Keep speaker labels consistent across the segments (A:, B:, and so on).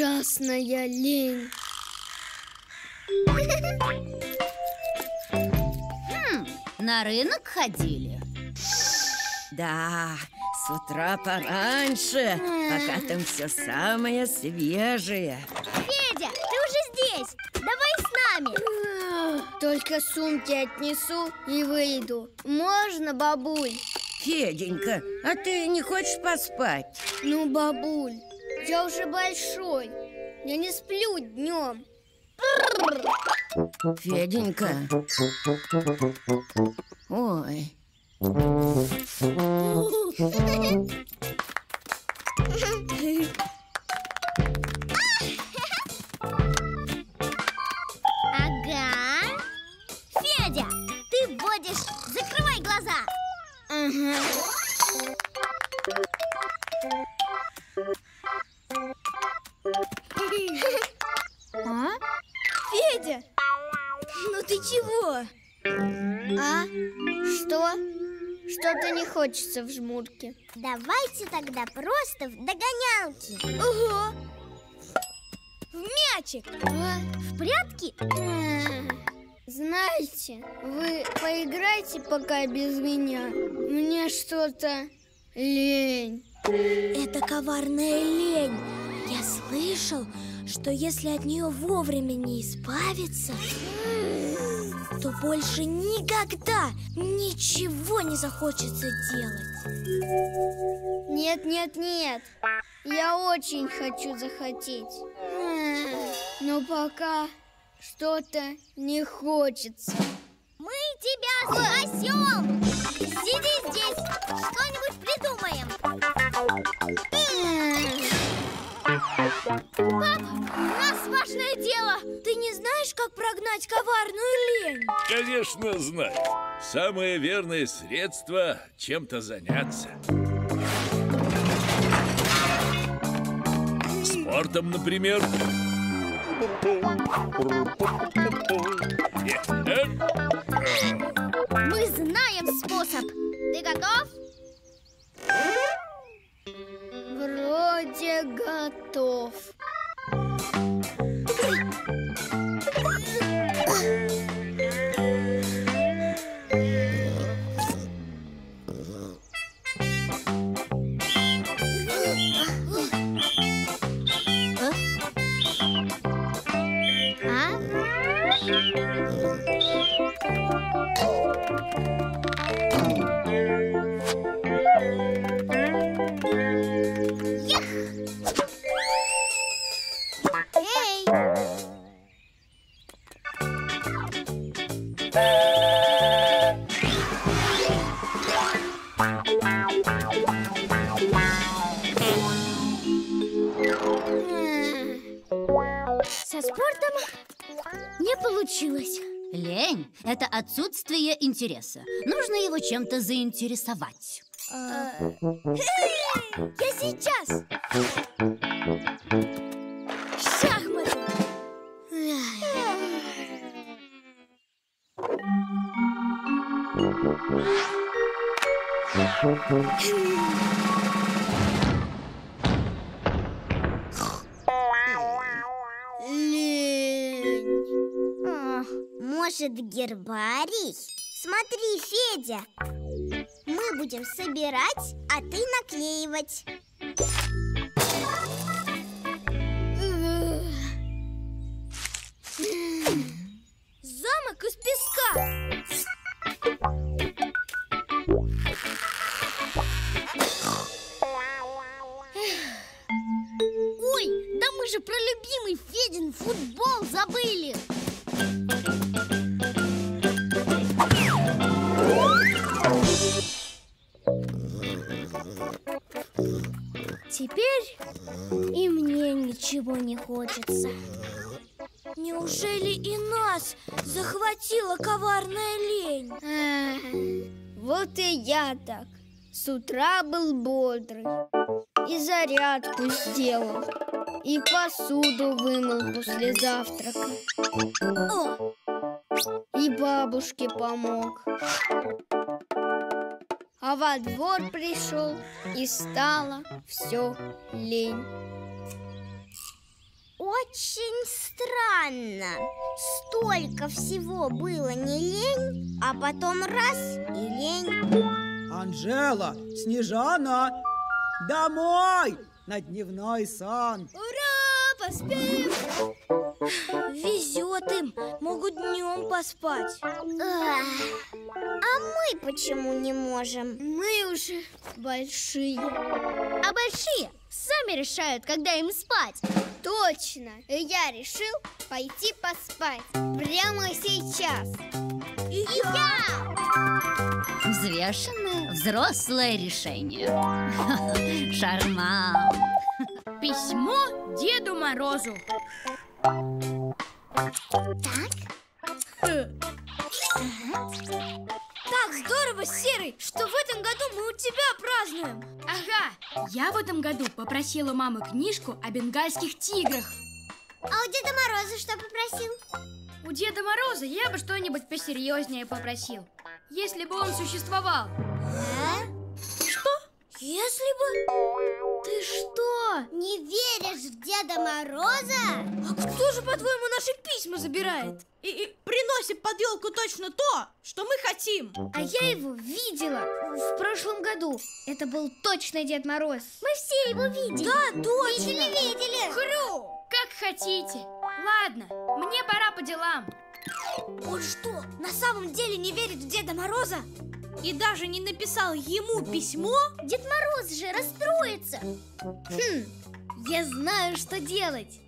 A: Ужасная лень.
B: Хм, на рынок ходили?
C: Да, с утра пораньше, пока там все самое свежее.
D: Федя, ты уже здесь. Давай с нами.
A: Только сумки отнесу и выйду. Можно, бабуль?
C: Феденька, а ты не хочешь поспать?
A: Ну, бабуль, я уже большой. Я не сплю днем.
C: Феденька. Ой.
D: Ага. Федя, ты водишь. Закрывай глаза.
A: А? Хочется в жмурке.
D: Давайте тогда просто в догонялки.
A: Ого! В мячик! А?
D: В прятки?
A: Знаете, вы поиграйте пока без меня. Мне что-то лень.
E: Это коварная лень. Я слышал, что если от нее вовремя не избавиться, то больше никогда ничего не захочется делать.
A: Нет, нет, нет. Я очень хочу захотеть. Но пока что-то не хочется.
D: Мы тебя спасем! Сиди здесь, что-нибудь придумаем. Пап, у нас важное дело.
E: Ты не знаешь, как прогнать коварную лень?
F: Конечно, знаю. Самое верное средство чем-то заняться. Спортом, например.
D: Мы знаем способ. Ты готов?
A: Вроде готов.
E: Получилось.
B: Лень – это отсутствие интереса. Нужно его чем-то заинтересовать.
E: Я сейчас. Шахматы.
D: Может, гербарий? Смотри, Федя. Мы будем собирать, а ты наклеивать.
A: С утра был бодрый. И зарядку сделал. И посуду вымыл после завтрака.
E: О,
A: И бабушке помог. А во двор пришел и стало все лень.
G: Очень странно. Столько всего было не лень, а потом раз и лень.
H: Анжела, Снежана, домой на дневной сон.
A: Ура, поспеем!
E: Везет им, могут днем поспать
G: А мы почему не можем?
A: Мы уже большие.
G: А большие сами решают, когда им спать.
A: Точно! Я решил пойти поспать прямо сейчас.
E: И я
B: Взвешенное, взрослое решение. Шарман.
I: Письмо Деду Морозу.
E: Так. Здорово, Серый, что в этом году мы у тебя празднуем.
I: Ага, я в этом году попросила мамы книжку о бенгальских тиграх.
G: А у Деда Мороза что попросил?
I: У Деда Мороза я бы что-нибудь посерьезнее попросил, если бы он существовал.
E: Если бы
G: Ты что, не веришь в Деда Мороза?
E: А кто же, по-твоему, наши письма забирает? И, и приносит под елку точно то, что мы хотим
A: А я его видела в прошлом году. Это был точно Дед Мороз.
G: Мы все его видели.
E: Да, точно
G: Видели, видели.
I: Хрю! Как хотите. Ладно, мне пора по делам.
E: Он что, на самом деле не верит в Деда Мороза? И даже не написал ему письмо?
G: Дед Мороз же расстроится.
A: Хм, я знаю, что делать.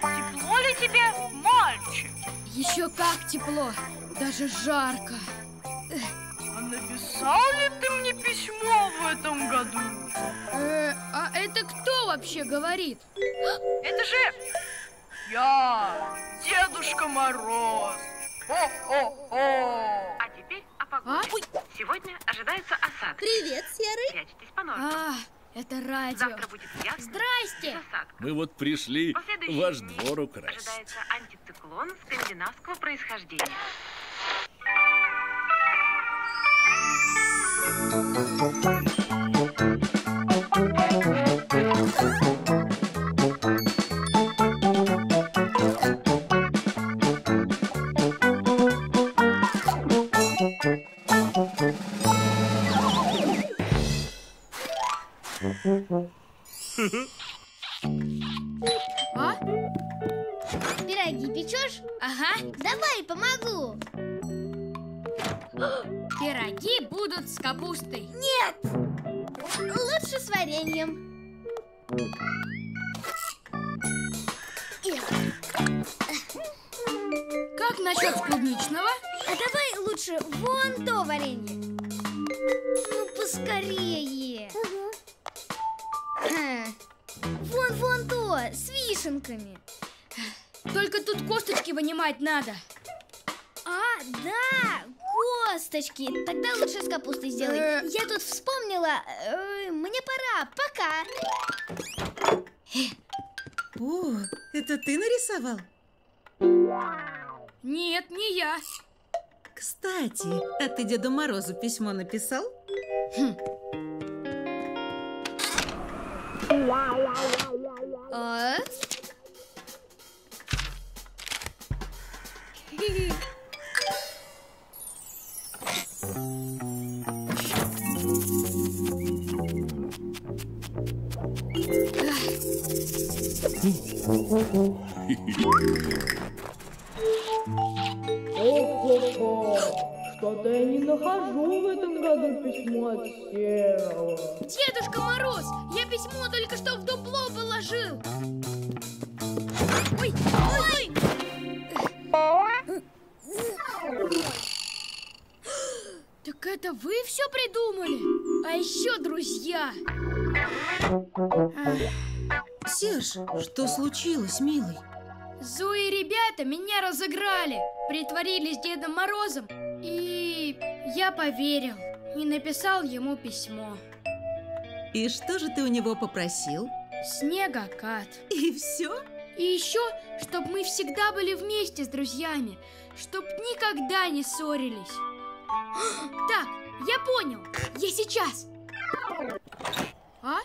J: Тепло ли тебе, мальчик?
I: Еще как тепло, даже жарко.
J: А написал ли ты мне письмо
I: вообще говорит?
J: Это же я, Дедушка Мороз. О-о-о!
K: А теперь о погоде. Сегодня ожидаются осадки.
E: Привет, Серый
K: Прячьтесь по норам.
I: А, это радио.
K: Завтра будет ясно.
I: Здрасте!
L: Мы вот пришли ваш двор украсть.
K: Ожидается антициклон скандинавского происхождения.
I: А? С капустой.
A: Лучше с вареньем.
I: Как насчет клубничного?
A: А давай лучше вон то варенье. Ну, поскорее. Ха. Вон, вон то, с вишенками.
I: Только тут косточки вынимать надо.
A: А, да, косточки. Тогда лучше с капустой сделай.
I: Э.
A: Я тут вспомнила. э, Мне пора. Пока.
M: О, это ты нарисовал?
I: Нет, не я.
M: Кстати, а ты Деду Морозу письмо написал?
A: А?
J: Что-то я не нахожу в этом году письмо от Серого.
I: Дедушка Мороз, я письмо только что в дупло положил. Ой, ой, это вы все придумали? А еще друзья.
M: Серж, что случилось, милый?
I: Зои и ребята меня разыграли, притворились Дедом Морозом, и я поверил и написал ему письмо.
M: И что же ты у него попросил?
I: Снегокат.
M: И все?
I: И еще, чтобы мы всегда были вместе с друзьями, чтоб никогда не ссорились. Так, я понял. Я сейчас. А?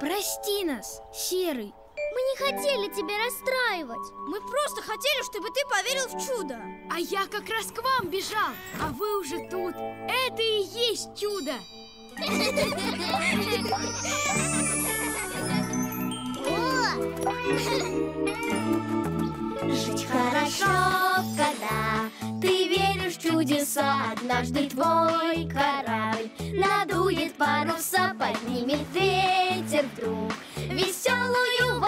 N: Прости нас, Серый.
E: Мы не хотели тебя расстраивать.
O: Мы просто хотели, чтобы ты поверил в чудо.
I: А я как раз к вам бежал, а вы уже тут. Это и есть чудо.
D: Жить хорошо, когда ты веришь чудеса. Однажды твой корабль надует паруса Поднимет ветер вдруг. Веселую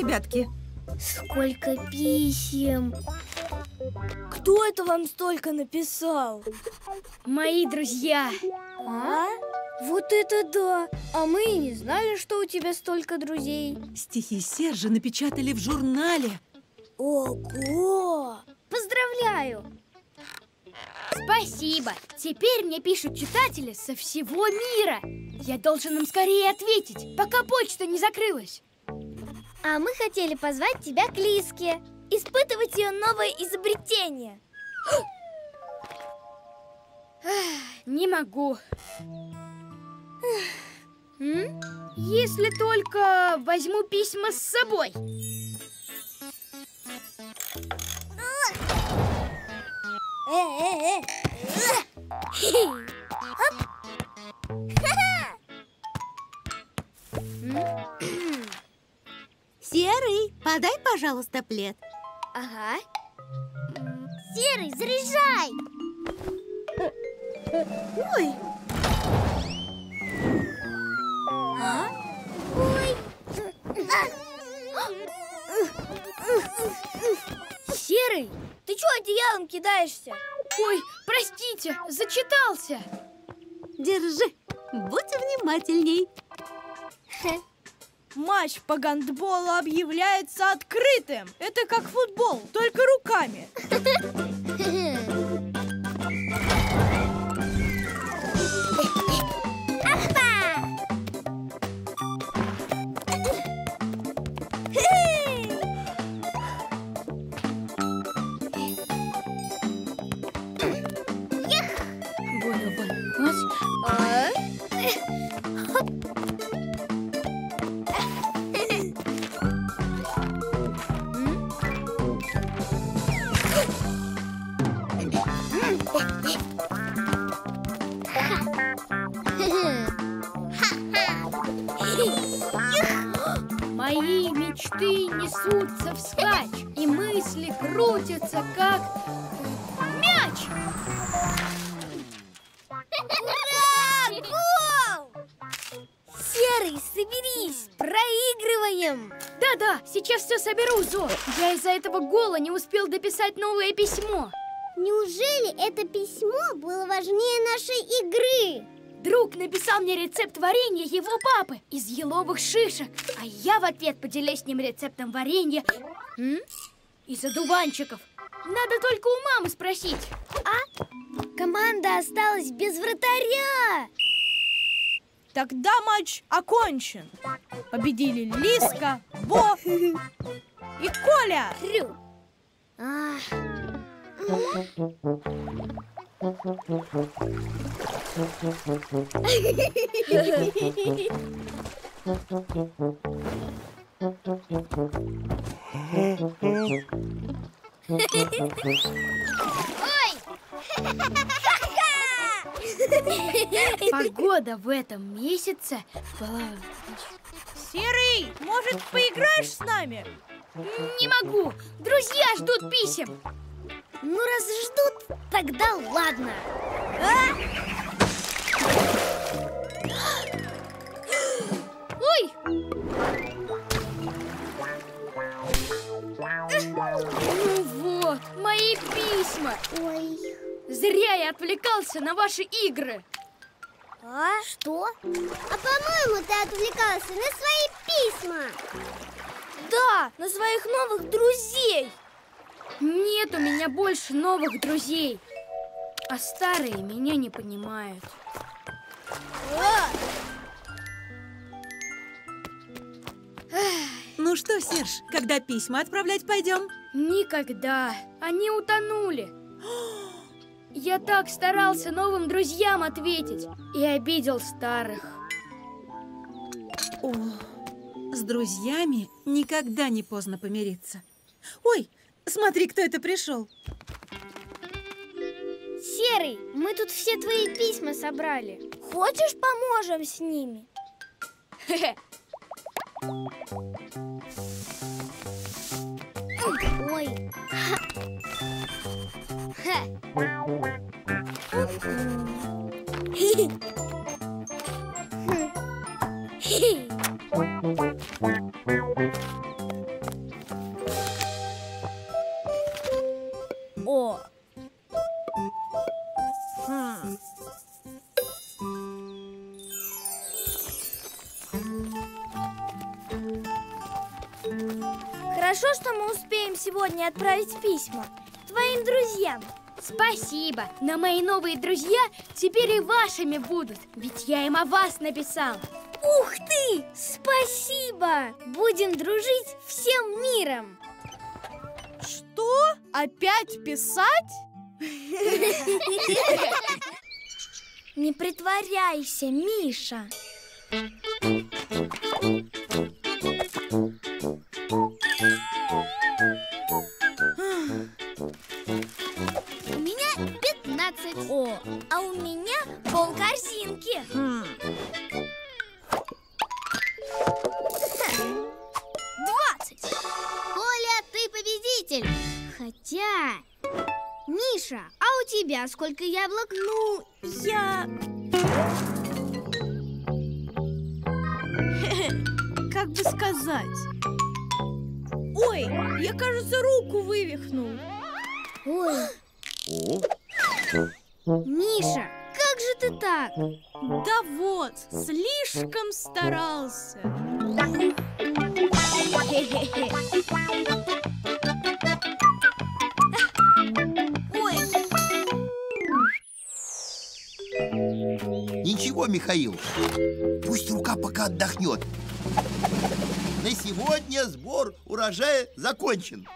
P: ребятки.
E: Сколько писем. Кто это вам столько написал?
N: Мои друзья.
E: А? Вот это да! А мы и не знали, что у тебя столько друзей.
P: Стихи Сержа напечатали в журнале.
E: Ого! Поздравляю!
I: Спасибо. Теперь мне пишут читатели со всего мира. Я должен им скорее ответить, пока почта не закрылась.
E: А мы хотели позвать тебя к Лиске, испытывать ее новое изобретение.
I: Не могу. Если только возьму письма с собой.
E: Э-э-э. Оп.
M: Серый, подай, пожалуйста, плед.
E: Ага. Серый, заряжай!
M: Ой,
E: А? Ой! Серый, ты чего одеялом кидаешься?
I: Ой, простите, зачитался.
M: держи. Будь внимательней.
J: Матч по гандболу объявляется открытым. Это как футбол, только руками.
I: дописать новое письмо.
E: Неужели это письмо было важнее нашей игры?
I: Друг написал мне рецепт варенья его папы из еловых шишек, а я в ответ поделюсь с ним рецептом варенья м? из одуванчиков. Надо только у мамы спросить.
E: А? Команда осталась без вратаря!
J: Тогда матч окончен. Победили Лиска, Бо и Коля.
E: Хрю.
D: Ой!
I: Погода в этом месяце была...
J: Серый, может, поиграешь с нами?
I: Не могу! Друзья ждут писем!
G: Ну, раз ждут, тогда ладно а?
I: Ой! Ну вот, мои письма
G: Ой
I: Зря я отвлекался на ваши игры
G: А? Что? А по-моему, ты отвлекался на свои письма
E: Да, на своих новых друзей
I: Нет у меня больше новых друзей А старые меня не понимают!
M: Ну что, Серж, когда письма отправлять пойдем?
I: Никогда. Они утонули. Я так старался новым друзьям ответить и обидел старых.
M: О, с друзьями никогда не поздно помириться. Ой, смотри, кто это пришел.
E: Серый, мы тут все твои письма собрали. Хочешь, поможем с ними?
G: Ой.
E: О, Хорошо, что мы успеем сегодня отправить письма твоим друзьям.
I: Спасибо, но мои новые друзья теперь и вашими будут, ведь я им о вас написал.
E: Ух ты! Спасибо! Будем дружить всем миром.
J: Что? Опять писать?
E: Не притворяйся, Миша.
G: Миша, а у тебя сколько яблок?
E: Ну, я...
J: Как бы сказать? Ой, я, кажется, руку вывихнул.
G: Ой. Миша, как же ты так?
J: Да вот, слишком старался.
Q: Ничего, Михаил, пусть рука пока отдохнет. На сегодня сбор урожая закончен.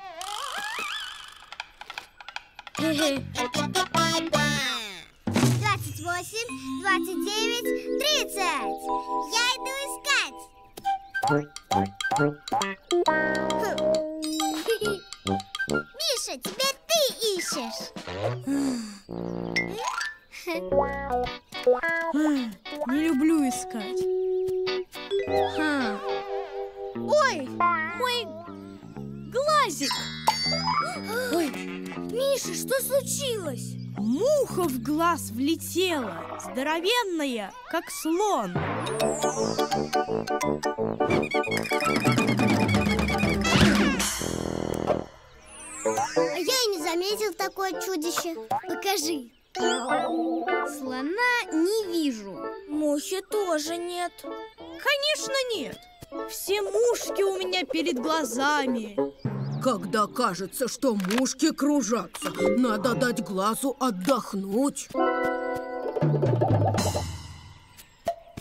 G: Двадцать восемь, двадцать девять, тридцать. Я иду искать. Миша, теперь ты ищешь.
J: Не люблю искать.
I: Хм.
J: Ой, мой глазик.
E: Ой, Миша, что случилось?
J: Муха в глаз влетела, здоровенная, как слон.
G: А я и не заметил такое чудище. Покажи. Слона не вижу.
E: Мухи тоже нет.
J: Конечно, нет. Все мушки у меня перед глазами.
R: Когда кажется, что мушки кружатся, надо дать глазу отдохнуть.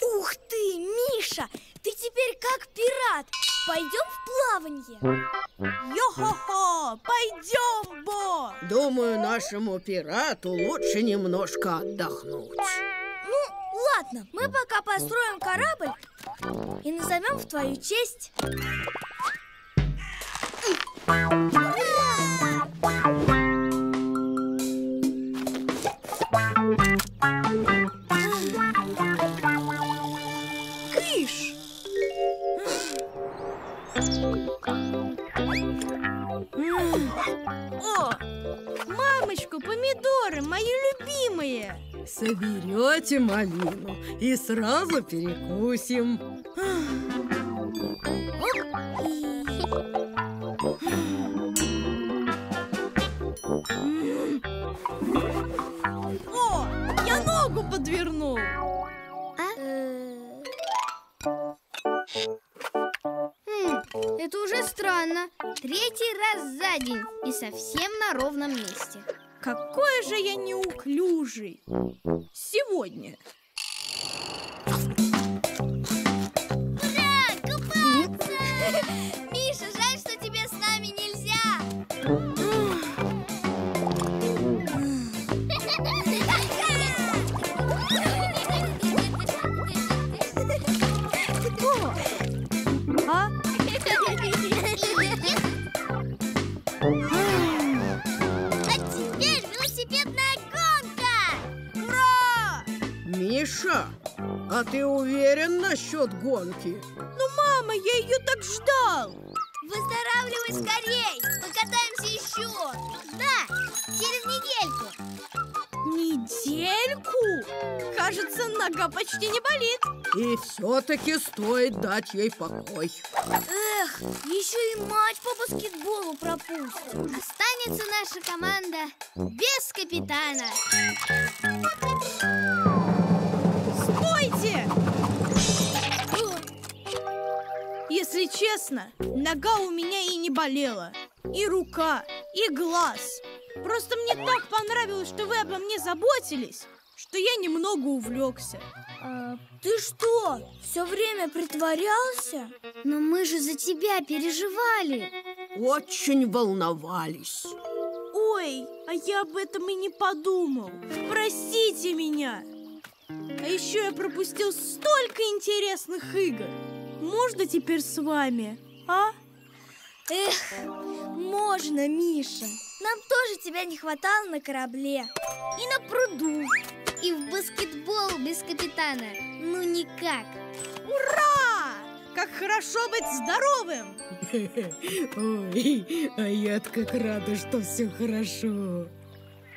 E: Ух ты, Миша, ты теперь как пират. Пойдем в плавание.
J: Йо-хо-хо, пойдем, Бо!
R: Думаю, нашему пирату лучше немножко отдохнуть.
E: Ну, ладно, мы пока построим корабль и назовем в твою честь.
J: Помидоры, мои любимые.
R: Соберете малину и сразу перекусим.
J: О, я ногу подвернул.
A: Хм, это уже странно. Третий раз за день и совсем на ровном месте.
J: Какой же я неуклюжий. Сегодня.
G: Миша,
J: а
R: ты уверен насчет гонки?
J: Ну, мама, я ее так ждал.
G: Выздоравливай скорей! Покатаемся еще! Да, через недельку!
J: Недельку? Кажется, нога почти не болит.
R: И все-таки стоит дать ей покой.
A: Эх, еще и матч по баскетболу пропустит. Останется наша команда без капитана.
J: Если честно, нога у меня и не болела. И рука, и глаз. Просто мне так понравилось, что вы обо мне заботились, что я немного увлекся.
A: А, ты что, все время притворялся? Но мы же за тебя переживали.
R: Очень волновались.
J: Ой, а я об этом и не подумал. Простите меня. А еще я пропустил столько интересных игр. Можно теперь с вами, а?
A: Эх, можно, Миша. Нам тоже тебя не хватало на корабле. И на пруду. И в баскетбол без капитана. Ну никак.
J: Ура! Как хорошо быть здоровым!
R: Ой, а я как рада, что все хорошо.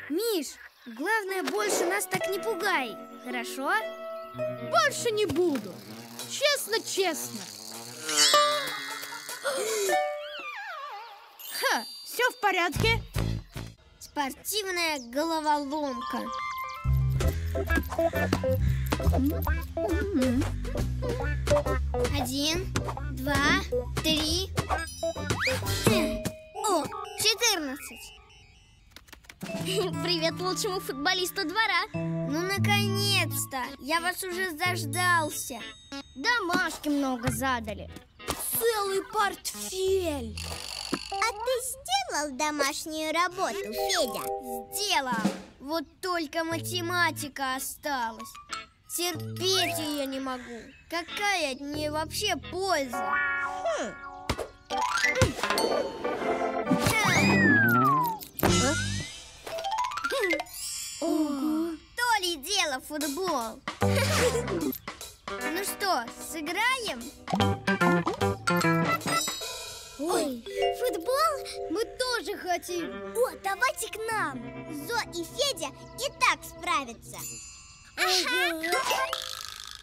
A: Миш, главное, больше нас так не пугай. Хорошо?
J: Больше не буду. Честно-честно. Ха, все в порядке.
A: Спортивная головоломка. Один, два, три. О, четырнадцать.
G: Привет лучшему футболисту двора.
A: Ну, наконец-то! Я вас уже заждался. Домашки много задали. Целый портфель.
G: А ты сделал домашнюю работу, Федя?
A: Сделал. Вот только математика осталась. Терпеть ее не могу. Какая от нее вообще польза?
G: Ого.
A: Дело футбол. Ну что, сыграем?
G: Ой, футбол?
A: Мы тоже хотим.
G: О, давайте к нам. Зо и Федя и так справятся.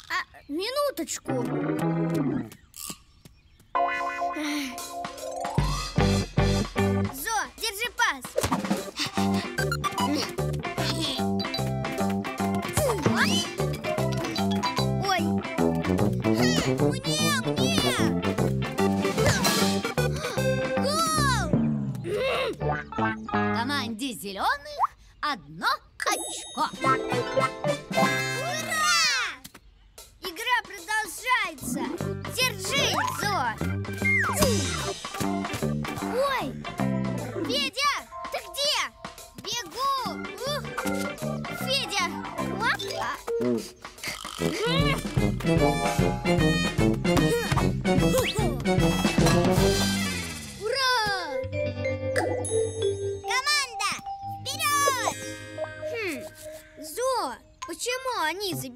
A: А, минуточку.
B: Зеленых одно очко.
A: Ура! Игра продолжается. Держи, Зо. Ой, Федя, ты где? Бегу. Ух. Федя. Ура!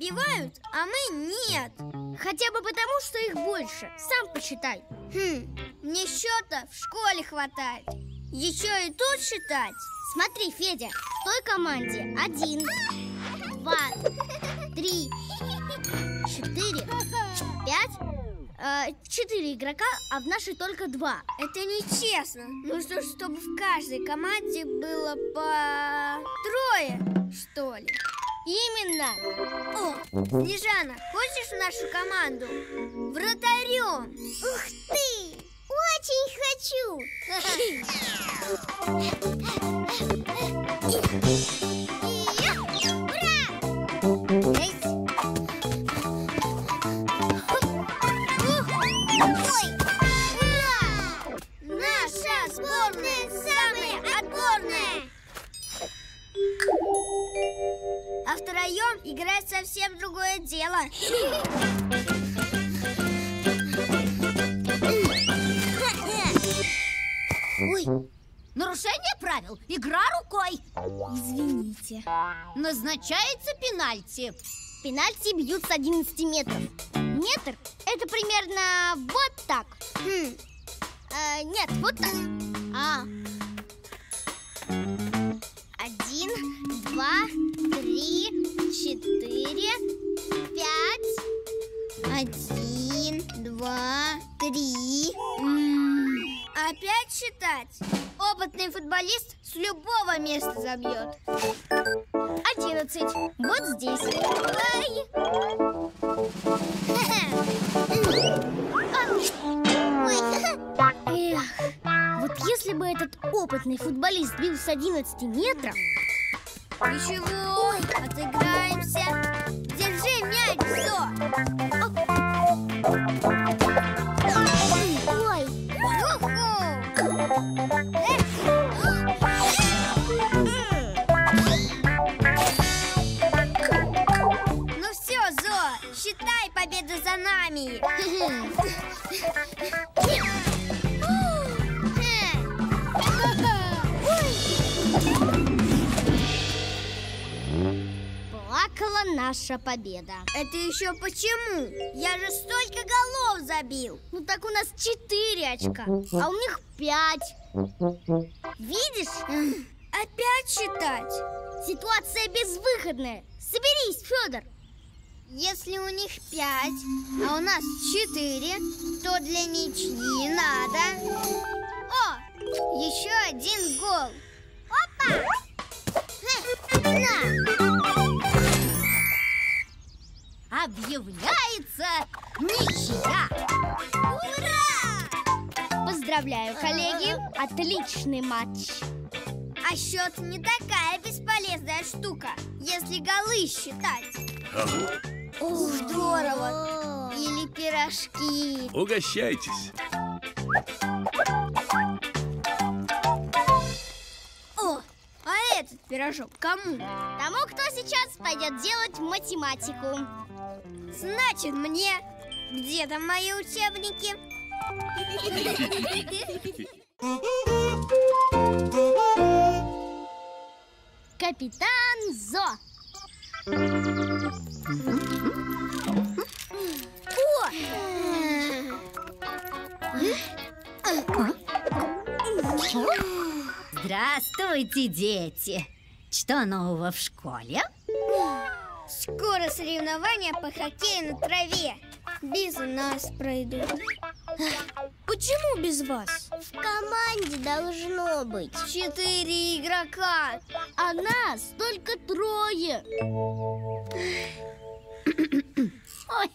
A: Забивают, а мы нет? Хотя бы потому, что их больше. Сам посчитай. Хм, мне счета в школе хватает. Еще и тут считать
D: Смотри, Федя, в той команде один, два, три, четыре, пять, э, четыре игрока, а в нашей только два.
A: Это нечестно. Нужно, чтобы в каждой команде было по трое, что ли.
D: Именно.
A: О, Снежана, хочешь в нашу команду? Вратарем.
D: Ух ты! Очень хочу!
A: А втроем играть совсем другое дело.
B: Ой, нарушение правил. Игра рукой.
A: Извините.
B: Назначается пенальти.
D: Пенальти бьют с 11 метров. Метр – это примерно вот так. Хм. Э, нет, вот так. А. Один, два, три, четыре, пять. Один, два, три.
A: Опять считать? Опытный футболист с любого места забьет.
D: Одиннадцать. Вот здесь. Ай! опытный футболист бил с 11 метров...
A: Ничего, отыграемся. Держи мяч, Зо.
D: Плакала наша победа.
A: Это еще почему? Я же столько голов забил.
D: Ну так у нас четыре очка, а у них пять. Видишь?
A: Опять считать?
D: Ситуация безвыходная. Соберись, Федор.
A: Если у них пять, а у нас четыре, то для ничьи надо. О, еще один гол.
D: Опа! На!
B: Объявляется ничья.
D: Ура! Поздравляю, коллеги! Отличный матч!
A: А счет не такая бесполезная штука, если голы считать.
F: Ага.
A: Ух, здорово! Или пирожки.
F: Угощайтесь.
A: Этот пирожок кому?
D: Тому, кто сейчас пойдет делать математику.
A: Значит, мне. Где там мои учебники?
D: Капитан Зо.
B: Здравствуйте, дети. Что нового в школе?
A: Скоро соревнования по хоккею на траве. Без нас пройдут. Почему без вас?
D: В команде должно быть.
A: Четыре игрока.
D: А нас только трое.
B: Ой,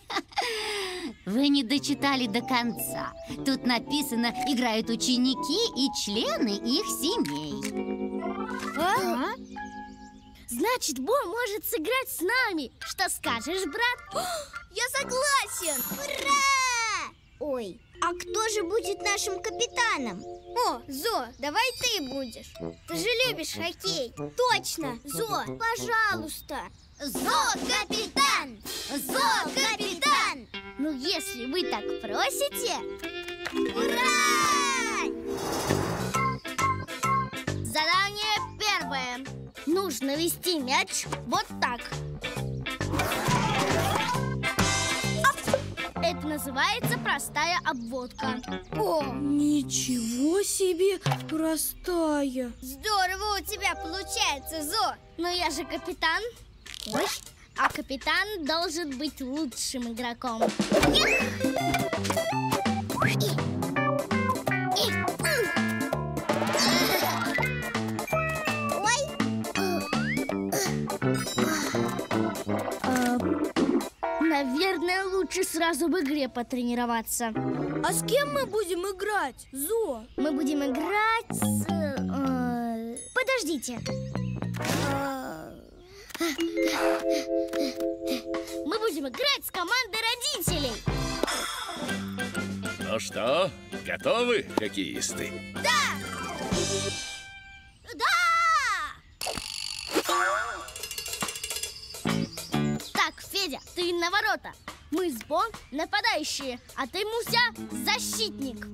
B: вы не дочитали до конца. Тут написано, играют ученики и члены их семей.
D: А? Значит, Бо может сыграть с нами. Что скажешь, брат?
A: Я согласен.
D: Ура!
A: Ой, а кто же будет нашим капитаном? О, Зо, давай ты будешь. Ты же любишь хоккей. Точно. Зо, пожалуйста.
D: Зо-капитан! Зо-капитан! Ну, если вы так просите... Ура! Задание первое. Нужно вести мяч вот так. Это называется простая обводка.
A: О,
J: Ничего себе, простая.
A: здорово у тебя получается, Зо?
D: Но я же капитан. Ой, а капитан должен быть лучшим игроком. А, Наверное, лучше сразу в игре потренироваться.
E: А с кем мы будем играть, Зо?
D: Мы будем играть с... э, Подождите. Э, Мы будем играть с командой родителей.
L: Ну что, готовы, хоккеисты?
D: Да! Да! Так, Федя, ты на ворота. Мы с Бо нападающие, а ты, Муся, защитник.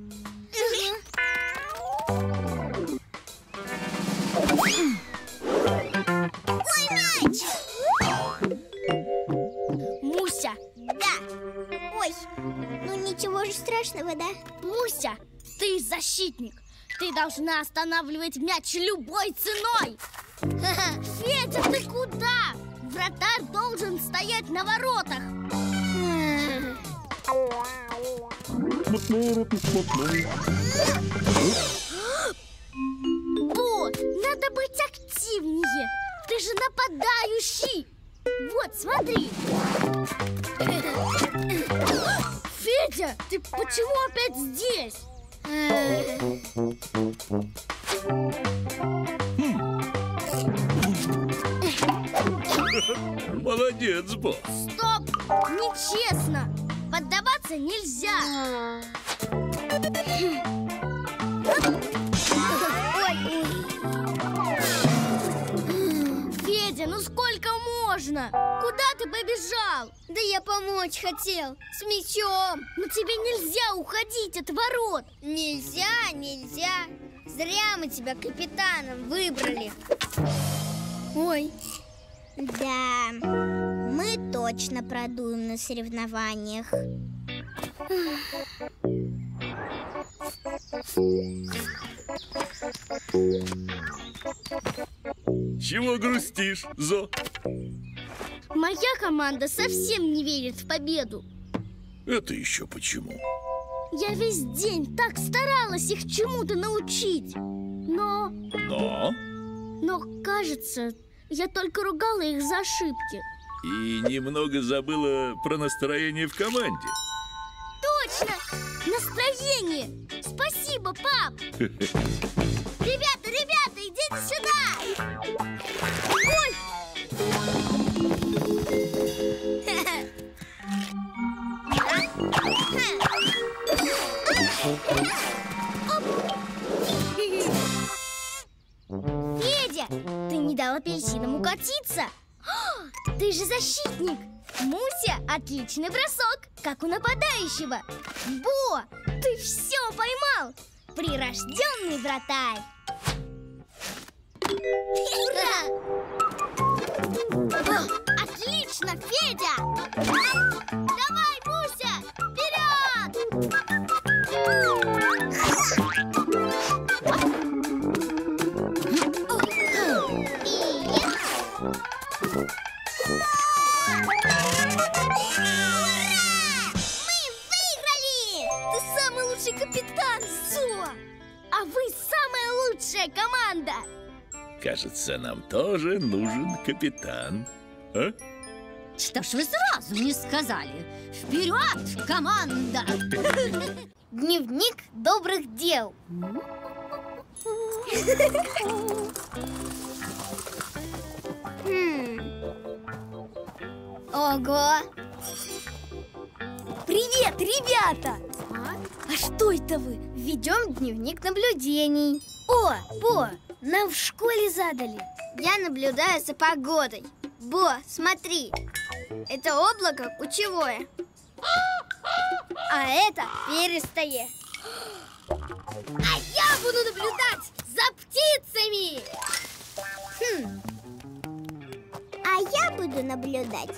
A: Ой, мяч!
D: Муся,
A: Да. Ой, ну ничего же страшного, да?
D: Муся, ты защитник. Ты должна останавливать мяч любой ценой. Федя, ты куда? Вратарь должен стоять на воротах. Бо, надо быть активнее. Ты же нападающий. Вот, смотри. Федя, ты почему опять здесь?
L: Молодец, Бо.
D: Стоп! Нечестно! Поддаваться нельзя! Можно? Куда ты побежал?
A: Да я помочь хотел, с мячом.
D: Но тебе нельзя уходить от ворот.
A: Нельзя, нельзя. Зря мы тебя капитаном выбрали. Ой. Да, мы точно продуем на соревнованиях.
L: Чего грустишь, Зо?
D: Моя команда совсем не верит в победу.
L: Это еще почему?
D: Я весь день так старалась их чему-то научить. Но,
L: Но
D: но, кажется, я только ругала их за ошибки.
L: и немного забыла про настроение в команде.
D: Точно! Настроение! Спасибо, пап! Ребята, ребята, идите сюда! Ой! Федя, ты не дал апельсинам укатиться? О, Ты же защитник! Муся, отличный бросок, как у нападающего Бо, ты все поймал! Прирожденный вратарь! Ура! Отлично, Федя! Давай, Муся, вперед! Ты самый лучший капитан, Зо! А вы самая лучшая команда!
L: Кажется, нам тоже нужен капитан. А?
B: Что ж вы сразу не сказали? Вперед, команда!
A: Дневник добрых дел. Хм. Ого!
E: Привет, ребята! А? что это вы?
A: Ведем дневник наблюдений. О, Бо, нам в школе задали. Я наблюдаю за погодой. Бо, смотри. Это облако кучевое. А это перистое.
D: А я буду наблюдать за птицами!
A: Хм. А я буду наблюдать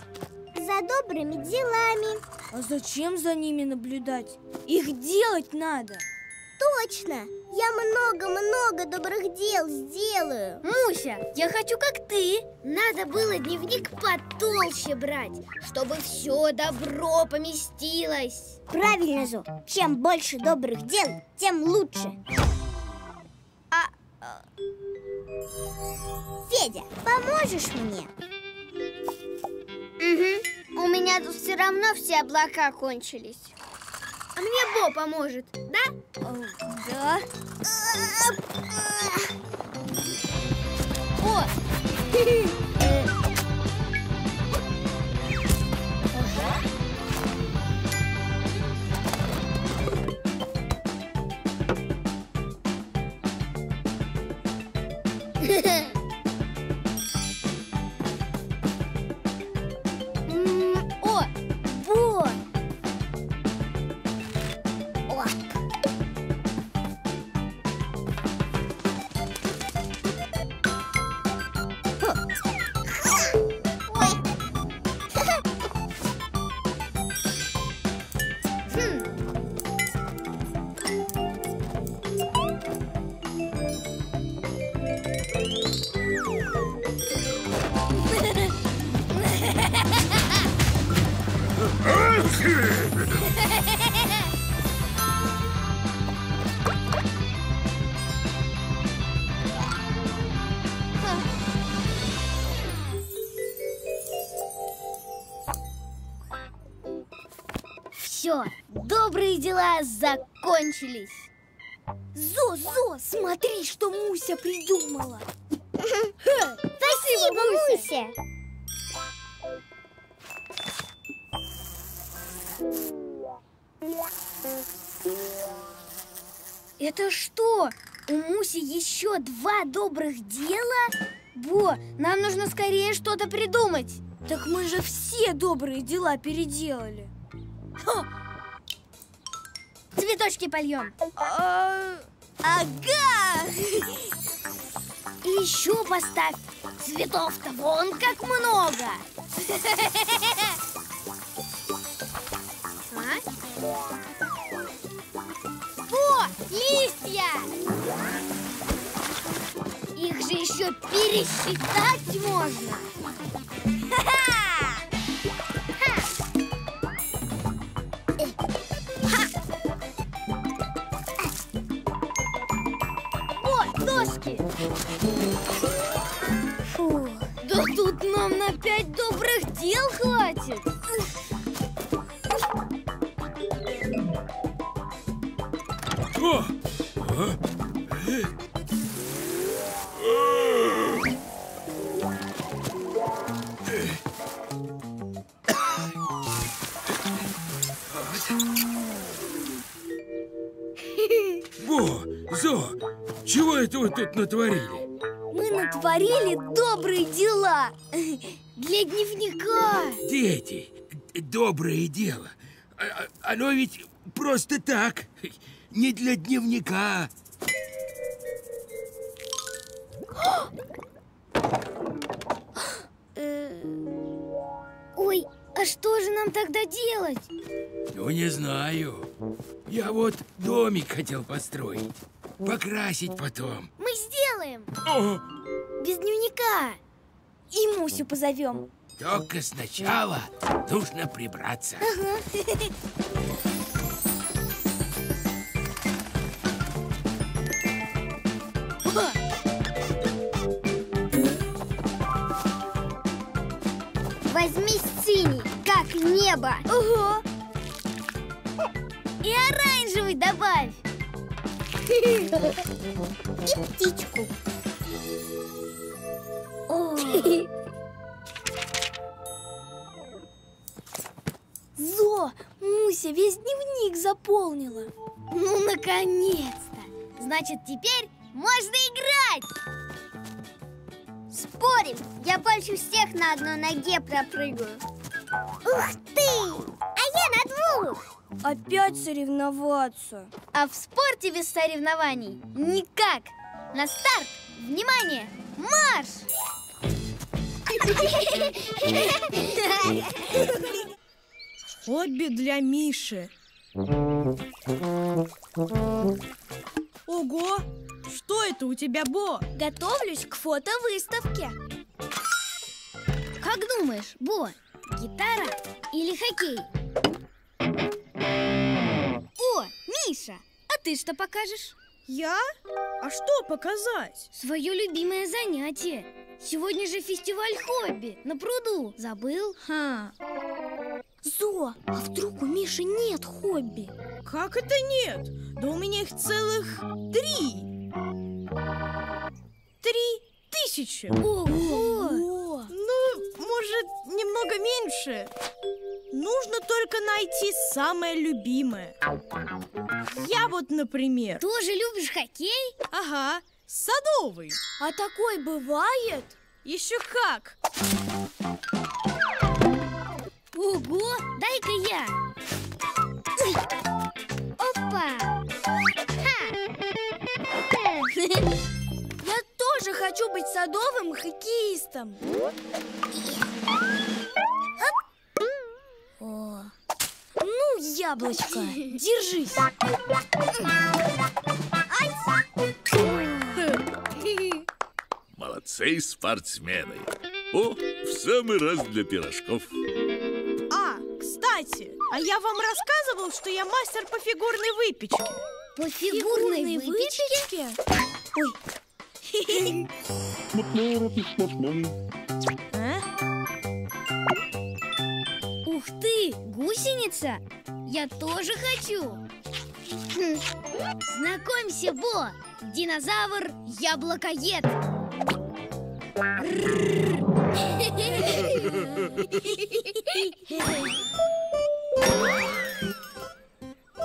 A: за добрыми делами.
E: А зачем за ними наблюдать? Их делать надо.
A: Точно!
G: Я много-много добрых дел сделаю.
A: Муся, я хочу как ты. Надо было дневник потолще брать Чтобы все добро поместилось.
G: Правильно, Зо Чем больше добрых дел, тем лучше. А... Федя, поможешь мне?
A: Угу, у меня тут все равно все облака кончились А мне Бо поможет, да?
G: Да
A: О!
G: М,
A: закончились
E: Зо, Зо, смотри, что Муся придумала
G: Спасибо, Муся
E: Это что? У Муси еще два добрых дела? Бо, нам нужно скорее что-то придумать Так мы же все добрые дела переделали Ха! Цветочки польем Ага! И еще поставь Цветов-то вон как много А? О, листья! Их же еще пересчитать можно! Ха-ха! Добрых дел хватит!
F: Оно ведь просто так, не для дневника.
E: Ой, а что же нам тогда делать?
F: Ну, не знаю. Я вот домик хотел построить. Покрасить потом.
E: Мы сделаем без дневника. И Мусю позовем.
F: Только сначала нужно прибраться.
G: Возьми синий, как небо
E: Ого! И оранжевый добавь.
G: И птичку
E: О. Зо, Муся весь дневник заполнила.
A: Ну, наконец-то! Значит, теперь можно играть!
G: Спорим, я больше всех на одной ноге пропрыгаю Ух ты! А я на двух
E: Опять соревноваться.
A: А в спорте без соревнований никак! На старт! Внимание! Марш!
J: Хобби для Миши. Ого! Что это у тебя, Бо?
E: Готовлюсь к фотовыставке.
D: Как думаешь, Бо, гитара или хоккей?
E: О, Миша, а ты что покажешь?
J: Я? А что показать?
D: Свое любимое занятие. Сегодня же фестиваль хобби на пруду. Забыл?
J: Ха.
E: Зо, а вдруг у Миши нет хобби?
J: Как это нет? Да у меня их целых три. Три тысячи.
E: Ого!
J: Ну, может, немного меньше. Нужно только найти самое любимое. Я вот, например...
D: Тоже любишь хоккей?
J: Ага, садовый.
E: А такой бывает?
J: Еще как.
D: Ого, дай-ка я. Опа.
E: Я тоже хочу быть садовым хоккеистом. О, ну, яблочко, держись.
L: Молодцы спортсмены. О, в самый раз для пирожков.
J: А, кстати, а я вам рассказывал, что я мастер по фигурной выпечке.
D: По фигурной, выпечке?
E: Ой.
J: А?
D: Ух ты, гусеница! Я тоже хочу! Хм. Знакомься, Бо! Динозавр яблокоед!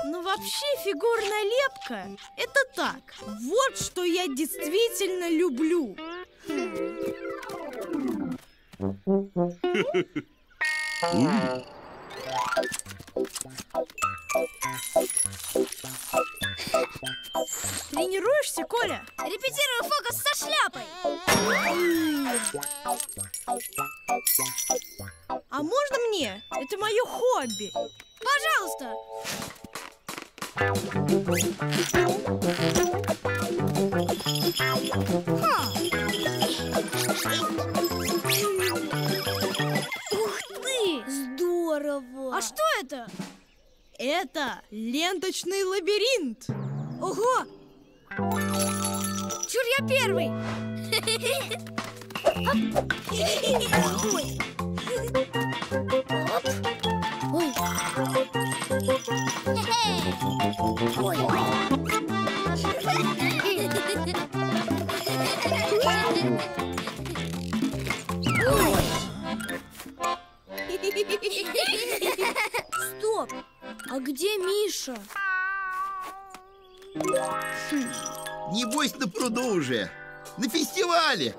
J: Ну вообще фигурная лепка – это так. Вот что я действительно люблю. Тренируешься, Коля?
E: Репетирую фокус со шляпой.
J: А можно мне? Это мое хобби.
E: Пожалуйста.
D: Ух
E: Здорово.
J: А что это? Это ленточный лабиринт.
E: Ого! Чур я первый. Ой. А где Миша?
Q: Небось на пруду уже. На фестивале.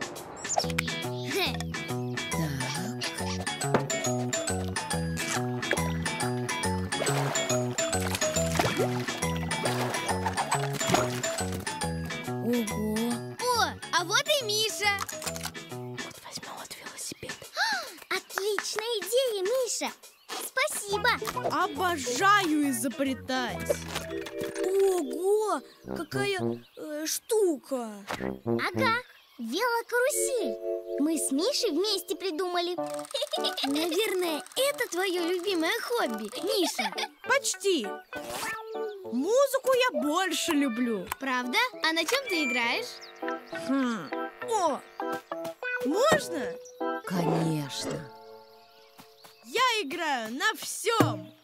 J: Обожаю изобретать.
E: Ого! Какая э, штука!
D: Ага, велокарусель. Мы с Мишей вместе придумали. Наверное, это твое любимое хобби, Миша.
J: Почти. Музыку я больше люблю.
D: Правда? А на чем ты играешь?
J: Хм. О, можно?
C: Конечно.
J: Я играю на всем.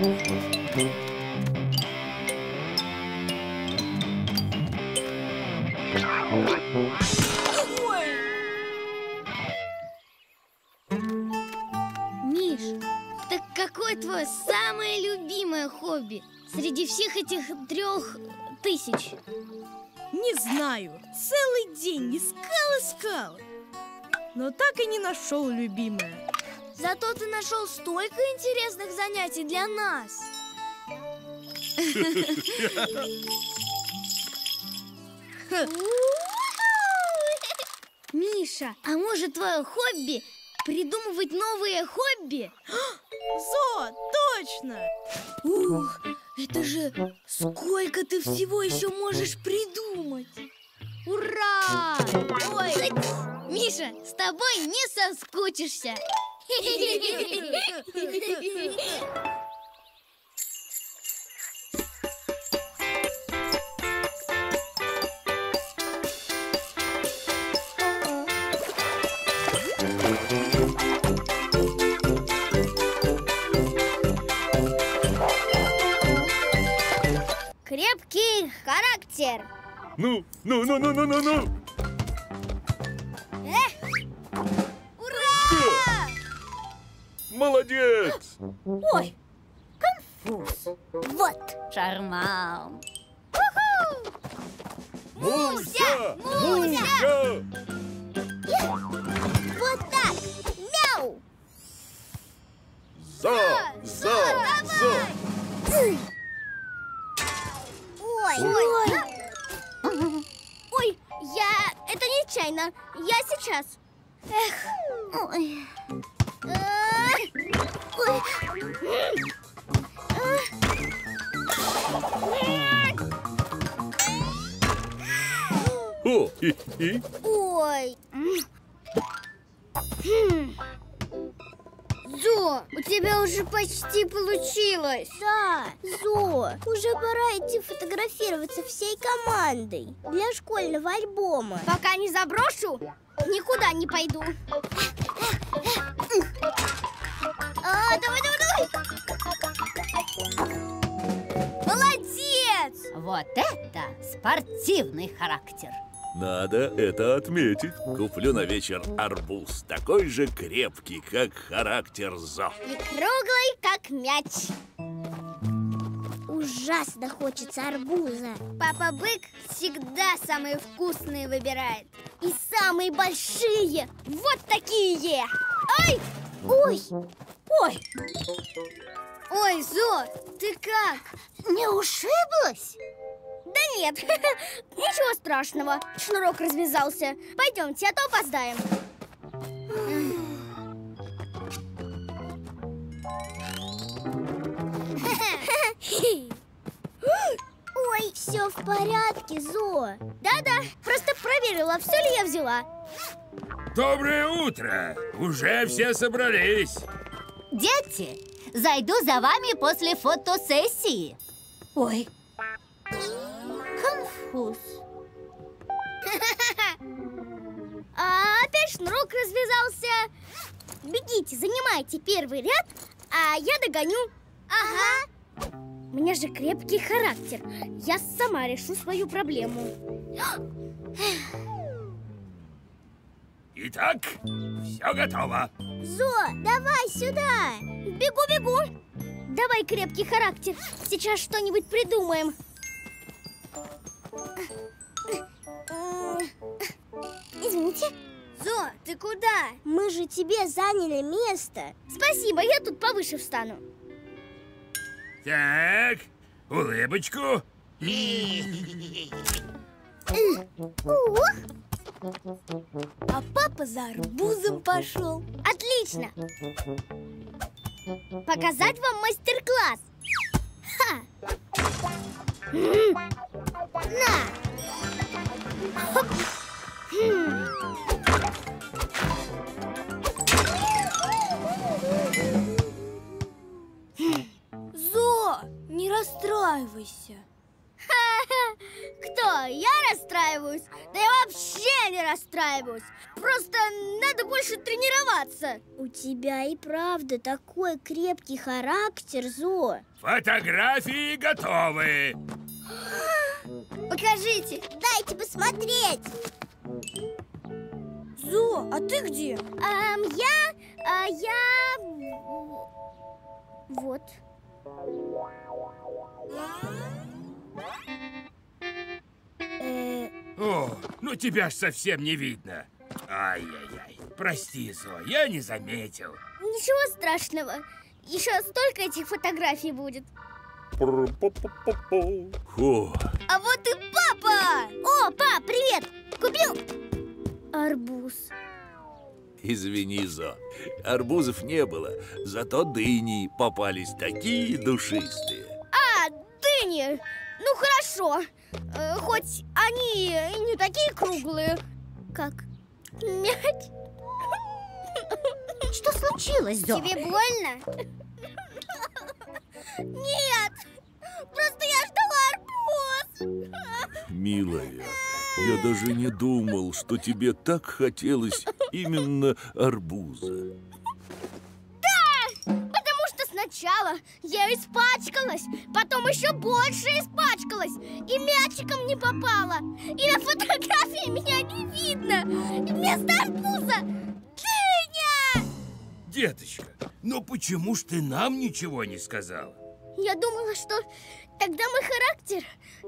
D: Миш, так какое твое самое любимое хобби среди всех этих трех тысяч?
J: Не знаю. Целый день искал-искал. Но так и не нашел любимое.
E: Зато ты нашел столько интересных занятий для нас.
D: Миш, Миша, а может твое хобби придумывать новые хобби?
J: Зо, точно!
D: Ух, это же сколько ты всего еще можешь придумать! Ура! Ой, Миша, с тобой не соскучишься!
G: Крепкий характер.
L: Ну, ну, ну, ну, ну, ну, ну. Молодец!
B: Ой, конфуз.
G: Вот.
B: Шарман.
L: Муся!
G: Муся! Вот так. Мяу.
L: За, за, за!
G: Ой. Ой. Ой, я... Это нечаянно. Я сейчас. Эх. Ой. Ой.
L: О, и, и.
G: Ой. Хм. Зо, у тебя уже почти получилось. Да, Зо, уже пора идти фотографироваться всей командой для школьного альбома.
D: Пока не заброшу, никуда не пойду.
G: А, давай, давай, давай.
D: Молодец!
B: Вот это спортивный характер.
L: Надо это отметить. Куплю на вечер арбуз, такой же крепкий, как характер Зо.
G: И круглый, как мяч. Ужасно хочется арбуза.
D: Папа Бык всегда самые вкусные выбирает.
G: И самые большие.
D: Вот такие!
G: Ай! Ой!
D: Ой! Ой, Зо, ты как?
G: Не ушиблась?
D: Да нет, ничего страшного. Шнурок развязался. Пойдемте, а то опоздаем.
G: Ой, все в порядке, Зо.
D: Да-да, просто проверила, все ли я взяла.
F: Доброе утро! Уже все собрались.
B: Дети, зайду за вами после фотосессии. Ой, конфуз.
G: А опять шнурок развязался. Бегите, занимайте первый ряд, а я догоню.
D: Ага. У меня же крепкий характер. Я сама решу свою проблему.
F: Итак, все готово.
G: Зо, давай сюда.
D: Бегу-бегу. Давай крепкий характер. Сейчас что-нибудь придумаем.
G: Извините.
D: Зо, ты куда?
G: Мы же тебе заняли место.
D: Спасибо, я тут повыше встану.
F: Так, улыбочку.
G: Ух,
D: А папа за арбузом пошел.
G: отлично. Показать вам мастер-класс. На! Хм.
D: Зо, не расстраивайся.
G: Кто? Я расстраиваюсь? Да я вообще не расстраиваюсь. Просто надо больше тренироваться. У тебя и правда такой крепкий характер, Зо.
F: Фотографии готовы.
G: Покажите. Дайте посмотреть.
D: Зо, а ты где?
G: Ам, я... а, я... Вот.
D: Э,
F: О, ну тебя ж совсем не видно. Ай-яй-яй. Прости, Зо, я не заметил.
G: Ничего страшного. Еще столько этих фотографий будет.
L: Фу,
D: а вот и папа!
G: О, пап, привет! Купил?
D: арбуз.
L: Извини, Зо, арбузов не было, зато дыни попались такие душистые.
D: Дыни! Ну хорошо, Э, хоть они и не такие круглые, как мяч.
B: Что случилось, Зо?
D: Тебе больно? Нет, просто я ждала арбуз.
L: Милая, я даже не думал, что тебе так хотелось именно арбуза.
D: Сначала я испачкалась, потом еще больше испачкалась и мячиком не попала. И на фотографии меня не видно. И вместо арбуза дыня!
F: Деточка, но почему ж ты нам ничего не сказала?
D: Я думала, что тогда мой характер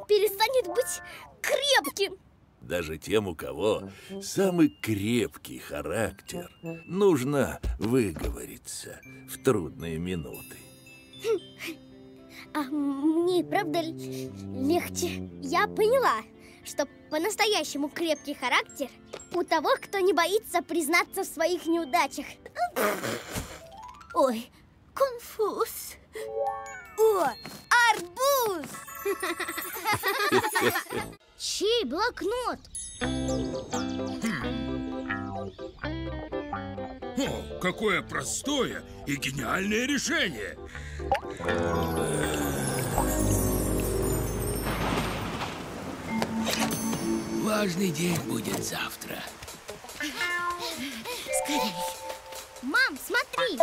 D: перестанет быть крепким.
L: Даже тем, у кого самый крепкий характер, нужно выговориться в трудные минуты.
D: А мне, правда, легче. Я поняла, что по-настоящему крепкий характер у того, кто не боится признаться в своих неудачах. Ой, конфуз. О, арбуз! Чей блокнот?
F: О, какое простое и гениальное решение! Важный день будет завтра.
D: Скорей. Мам, смотри!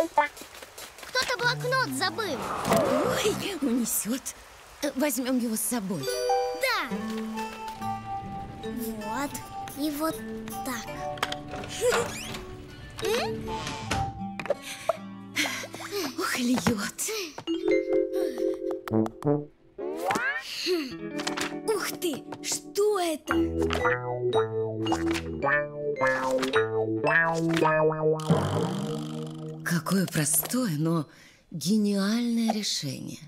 D: Кто-то блокнот забыл.
C: Ой, унесет. Возьмем его с собой.
D: Да. Вот. И вот так.
C: Ух, льет.
A: Ух ты! Что это?
C: Какое простое, но гениальное решение.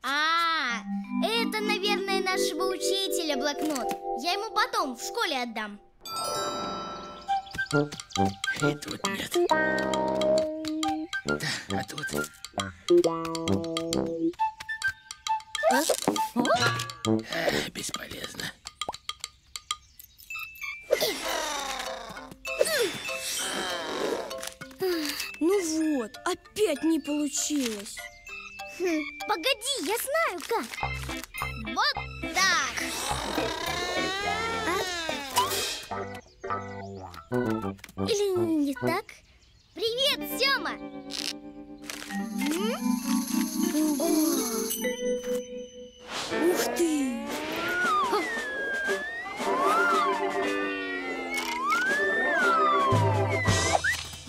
D: А, это, наверное, нашего учителя блокнот. Я ему потом в школе отдам.
F: И тут нет. Да, а тут... А, бесполезно.
A: Вот, опять не получилось.
D: Хм, погоди, я знаю как. Вот так. А? Или не так? Привет, Сёма!
A: Ух ты!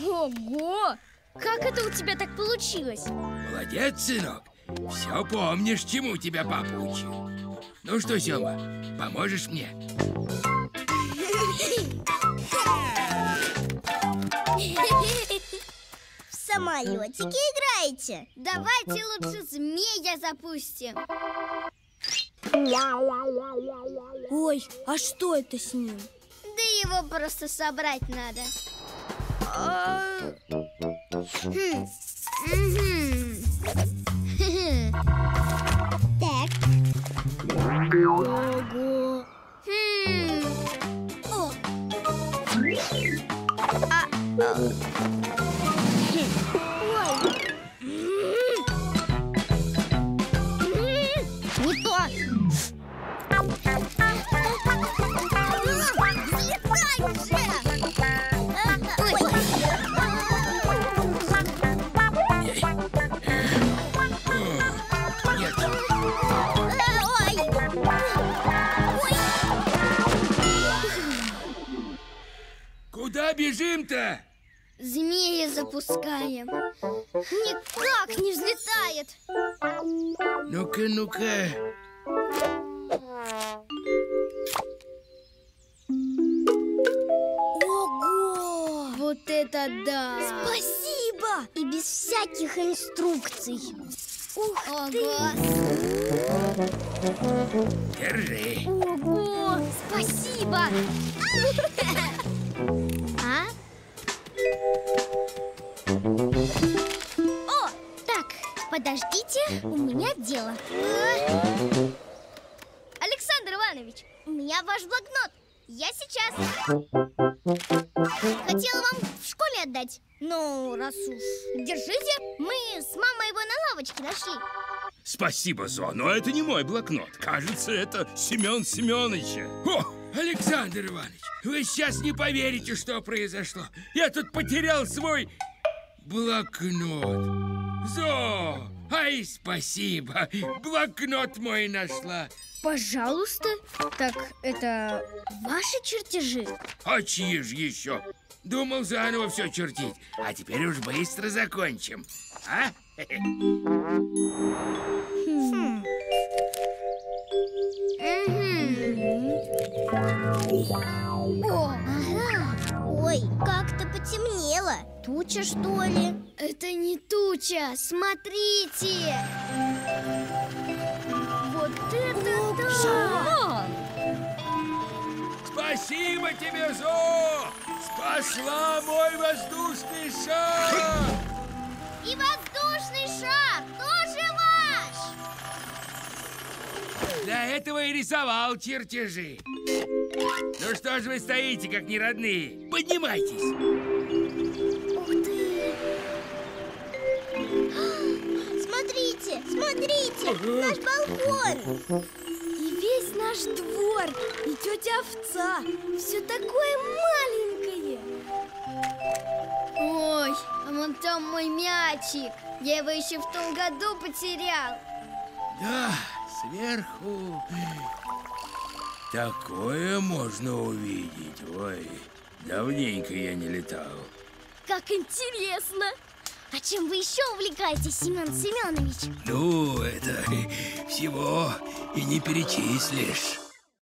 D: Ого! Как это у тебя так получилось?
F: Молодец, сынок. Все помнишь, чему тебя папа учил. Ну что, Сёма, поможешь мне?
D: В самолетике играете? Давайте лучше змея запустим.
A: Ой, а что это с ним?
D: Да его просто собрать надо. Хм. Мгм. Так. Ого. Хм. О. А, а.
F: Куда бежим-то?
D: Змея запускаем. Никак не взлетает.
F: Ну-ка, ну-ка.
A: Ого!
D: Вот это да!
A: Спасибо!
D: И без всяких инструкций.
A: Ух
D: Ого!
F: Держи.
D: Ого! Спасибо! А? О, так, подождите, у меня дело. Александр Иванович, у меня ваш блокнот. Я сейчас. Хотела вам в школе отдать. Ну, раз уж. Держите, мы с мамой его на лавочке нашли.
F: Спасибо, Зо, но это не мой блокнот. Кажется, это Семен Семеновича. О, Александр Иванович, вы сейчас не поверите, что произошло. Я тут потерял свой блокнот. Зо, ай, спасибо. Блокнот мой нашла.
A: Пожалуйста. Так это ваши чертежи?
F: А чьи же еще? Думал заново все чертить, а теперь уж быстро закончим. А?
A: Хм.
D: О, ага. Ой, как-то потемнело. Туча, что ли?
A: Это не туча, смотрите. Вот это да!
F: Спасибо тебе, Зо! Спасла мой воздушный шар!
D: И воздушный шар тоже
F: Для этого и рисовал чертежи. Ну что же вы стоите, как неродные? Поднимайтесь!
D: Ух ты! Смотрите, смотрите, наш балкон!
A: И весь наш двор, и тетя овца. Все такое маленькое. Ой, а вон там мой мячик. Я его еще в том году потерял.
F: Да, сверху такое можно увидеть. Ой, давненько я не летал.
D: Как интересно! А чем вы еще увлекаетесь, Семен Семенович?
F: Ну, это всего и не перечислишь.